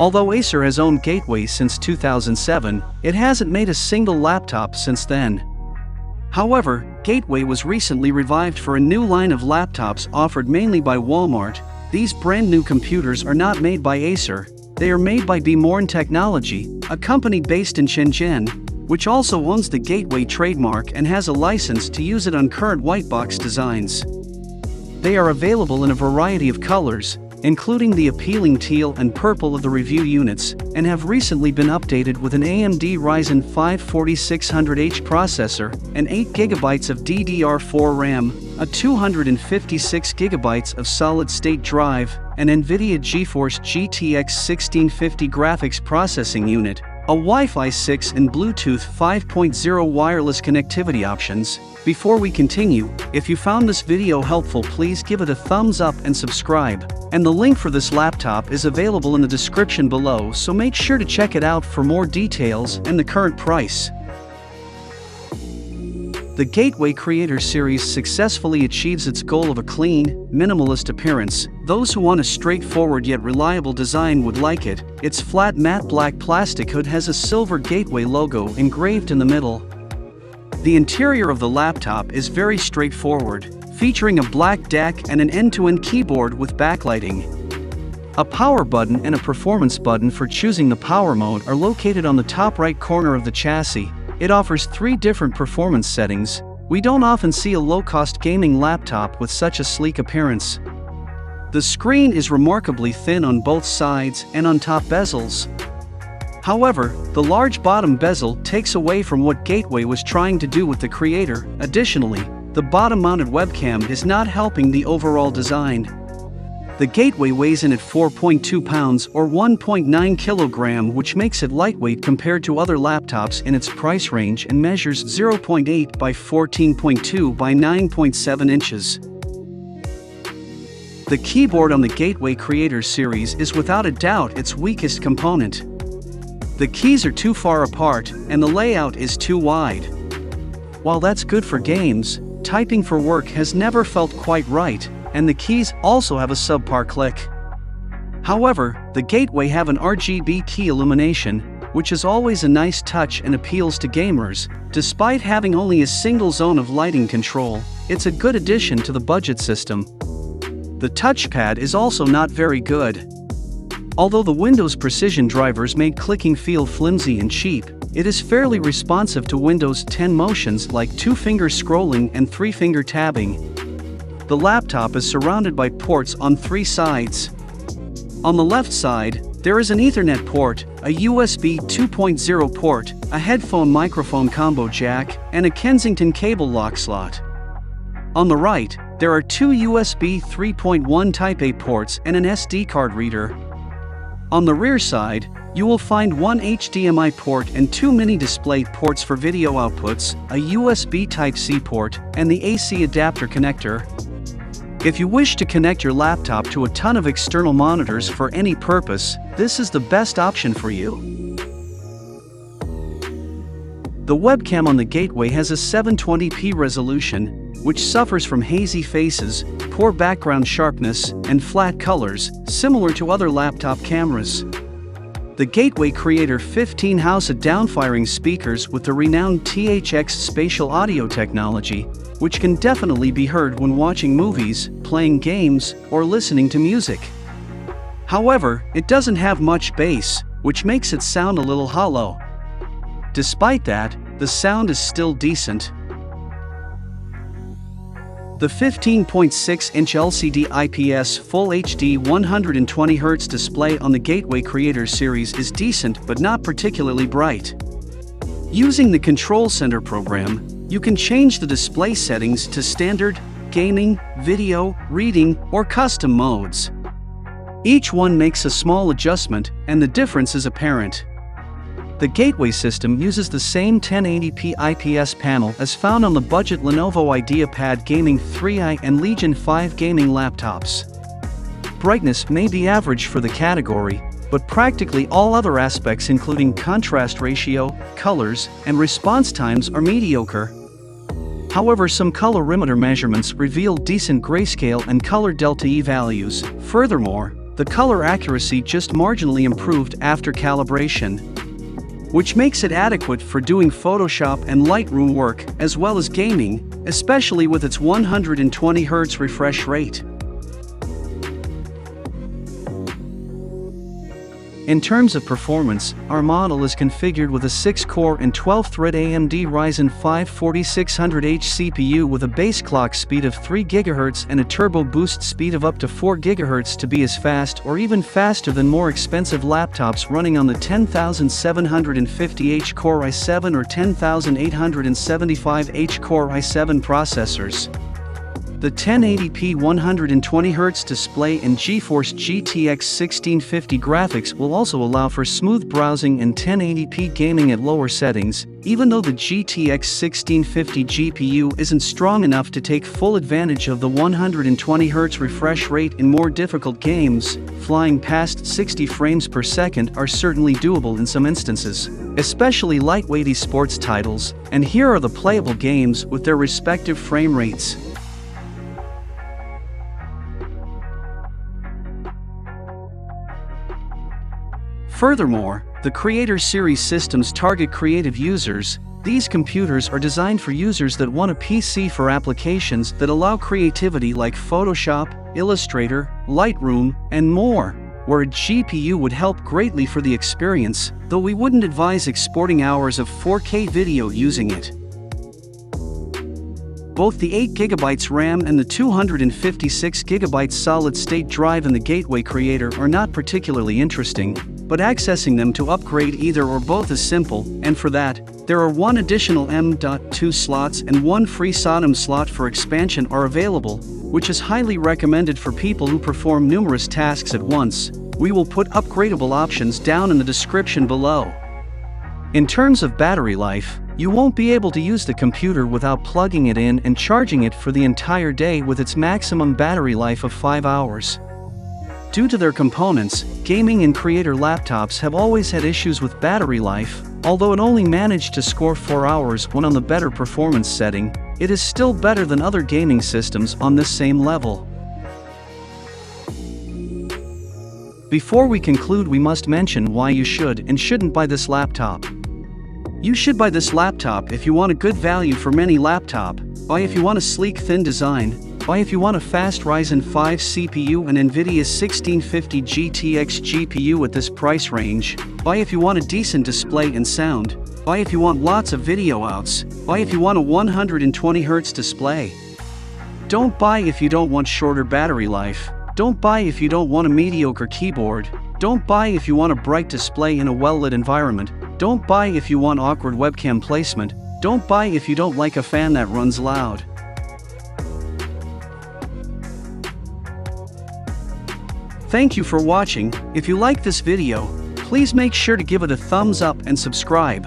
Although Acer has owned Gateway since 2007, it hasn't made a single laptop since then. However, Gateway was recently revived for a new line of laptops offered mainly by Walmart. These brand new computers are not made by Acer, they are made by Bmorn Technology, a company based in Shenzhen, which also owns the Gateway trademark and has a license to use it on current whitebox designs. They are available in a variety of colors, including the appealing teal and purple of the review units, and have recently been updated with an AMD Ryzen 5 4600H processor and 8GB of DDR4 RAM, a 256GB of solid-state drive, an NVIDIA GeForce GTX 1650 graphics processing unit, a Wi-Fi 6 and Bluetooth 5.0 wireless connectivity options. Before we continue, if you found this video helpful please give it a thumbs up and subscribe. And the link for this laptop is available in the description below so make sure to check it out for more details and the current price. The Gateway Creator Series successfully achieves its goal of a clean, minimalist appearance. Those who want a straightforward yet reliable design would like it. Its flat matte black plastic hood has a silver Gateway logo engraved in the middle. The interior of the laptop is very straightforward, featuring a black deck and an end-to-end -end keyboard with backlighting. A power button and a performance button for choosing the power mode are located on the top right corner of the chassis. It offers three different performance settings. We don't often see a low-cost gaming laptop with such a sleek appearance. The screen is remarkably thin on both sides and on top bezels. However, the large bottom bezel takes away from what Gateway was trying to do with the creator. Additionally, the bottom-mounted webcam is not helping the overall design. The Gateway weighs in at 4.2 pounds or 1.9 kilogram which makes it lightweight compared to other laptops in its price range and measures 0.8 by 14.2 by 9.7 inches. The keyboard on the Gateway Creator series is without a doubt its weakest component. The keys are too far apart and the layout is too wide. While that's good for games, typing for work has never felt quite right, and the keys also have a subpar click. However, the Gateway have an RGB key illumination, which is always a nice touch and appeals to gamers. Despite having only a single zone of lighting control, it's a good addition to the budget system. The touchpad is also not very good. Although the Windows Precision drivers made clicking feel flimsy and cheap, it is fairly responsive to Windows 10 motions like two-finger scrolling and three-finger tabbing, the laptop is surrounded by ports on three sides. On the left side, there is an Ethernet port, a USB 2.0 port, a headphone microphone combo jack, and a Kensington cable lock slot. On the right, there are two USB 3.1 Type-A ports and an SD card reader. On the rear side, you will find one HDMI port and two mini display ports for video outputs, a USB Type-C port, and the AC adapter connector. If you wish to connect your laptop to a ton of external monitors for any purpose, this is the best option for you. The webcam on the Gateway has a 720p resolution, which suffers from hazy faces, poor background sharpness, and flat colors, similar to other laptop cameras. The Gateway Creator 15 house a downfiring speakers with the renowned THX spatial audio technology, which can definitely be heard when watching movies, playing games, or listening to music. However, it doesn't have much bass, which makes it sound a little hollow. Despite that, the sound is still decent. The 15.6-inch LCD IPS Full HD 120Hz display on the Gateway Creator series is decent but not particularly bright. Using the Control Center program, you can change the display settings to standard, gaming, video, reading, or custom modes. Each one makes a small adjustment, and the difference is apparent. The gateway system uses the same 1080p IPS panel as found on the budget Lenovo IdeaPad Gaming 3i and Legion 5 gaming laptops. Brightness may be average for the category, but practically all other aspects including contrast ratio, colors, and response times are mediocre. However some colorimeter measurements reveal decent grayscale and color delta E values. Furthermore, the color accuracy just marginally improved after calibration. Which makes it adequate for doing Photoshop and Lightroom work as well as gaming, especially with its 120Hz refresh rate. In terms of performance, our model is configured with a 6-core and 12-thread AMD Ryzen 5 4600H CPU with a base clock speed of 3 GHz and a turbo boost speed of up to 4 GHz to be as fast or even faster than more expensive laptops running on the 10750H Core i7 or 10875H Core i7 processors. The 1080p 120Hz display and GeForce GTX 1650 graphics will also allow for smooth browsing and 1080p gaming at lower settings, even though the GTX 1650 GPU isn't strong enough to take full advantage of the 120Hz refresh rate in more difficult games, flying past 60 frames per second are certainly doable in some instances, especially lightweight esports titles, and here are the playable games with their respective frame rates. Furthermore, the Creator Series systems target creative users. These computers are designed for users that want a PC for applications that allow creativity like Photoshop, Illustrator, Lightroom, and more, where a GPU would help greatly for the experience, though we wouldn't advise exporting hours of 4K video using it. Both the 8GB RAM and the 256GB solid-state drive in the Gateway Creator are not particularly interesting, but accessing them to upgrade either or both is simple, and for that, there are one additional M.2 slots and one free SODIMM slot for expansion are available, which is highly recommended for people who perform numerous tasks at once. We will put upgradable options down in the description below. In terms of battery life, you won't be able to use the computer without plugging it in and charging it for the entire day with its maximum battery life of 5 hours. Due to their components, gaming and creator laptops have always had issues with battery life, although it only managed to score 4 hours when on the better performance setting, it is still better than other gaming systems on this same level. Before we conclude we must mention why you should and shouldn't buy this laptop. You should buy this laptop if you want a good value for many laptop, buy if you want a sleek thin design, Buy if you want a fast Ryzen 5 CPU and NVIDIA 1650 GTX GPU at this price range. Buy if you want a decent display and sound. Buy if you want lots of video outs. Buy if you want a 120Hz display. Don't buy if you don't want shorter battery life. Don't buy if you don't want a mediocre keyboard. Don't buy if you want a bright display in a well-lit environment. Don't buy if you want awkward webcam placement. Don't buy if you don't like a fan that runs loud. Thank you for watching, if you like this video, please make sure to give it a thumbs up and subscribe.